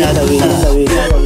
la